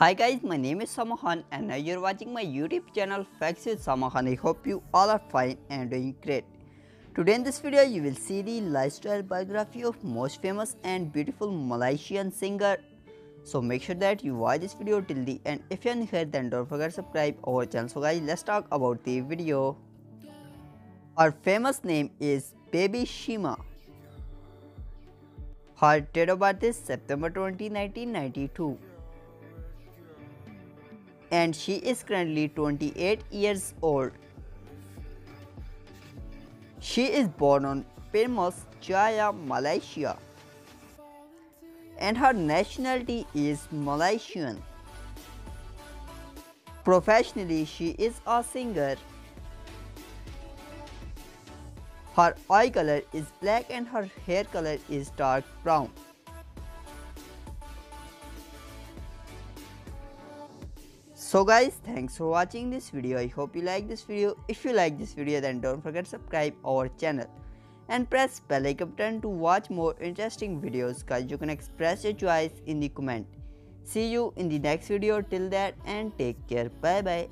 Hi guys, my name is Usama Khan and now you're watching my YouTube channel Facts with Usama Khan. I hope you all are fine and doing great. Today in this video you will see the lifestyle biography of most famous and beautiful Malaysian singer. So make sure that you watch this video till the end. If you're new here then don't forget to subscribe our channel. So guys let's talk about the video. Her famous name is Baby Shima. Her date of birth is September 20, 1992 and she is currently 28 years old. She is born on Permas Jaya, Malaysia and her nationality is Malaysian. Professionally, she is a singer. Her eye color is black and her hair color is dark brown. So guys, thanks for watching this video. I hope you like this video. If you like this video then don't forget to subscribe our channel and press bell icon button to watch more interesting videos guys you can express your choice in the comment. See you in the next video till that and take care. Bye bye.